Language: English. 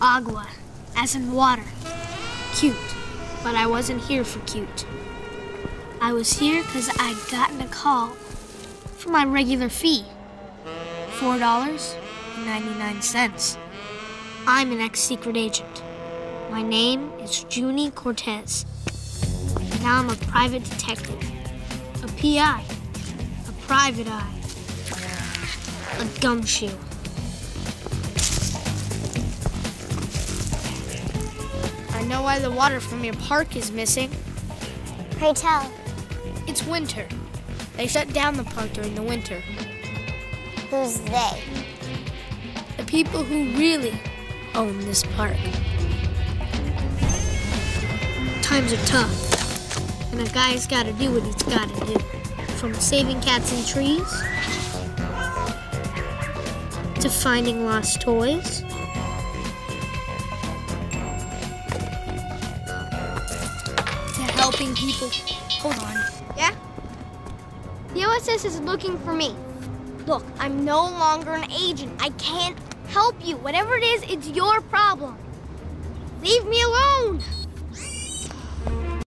agua, as in water. Cute. But I wasn't here for cute. I was here because I'd gotten a call for my regular fee $4.99. I'm an ex secret agent. My name is Juni Cortez. Now I'm a private detective, a PI, a private eye, a gumshoe. Know why the water from your park is missing. Pray tell. It's winter. They shut down the park during the winter. Who's they? The people who really own this park. Times are tough, and a guy's gotta do what he's gotta do. From saving cats in trees to finding lost toys. Helping people. Hold on. Yeah? The OSS is looking for me. Look, I'm no longer an agent. I can't help you. Whatever it is, it's your problem. Leave me alone.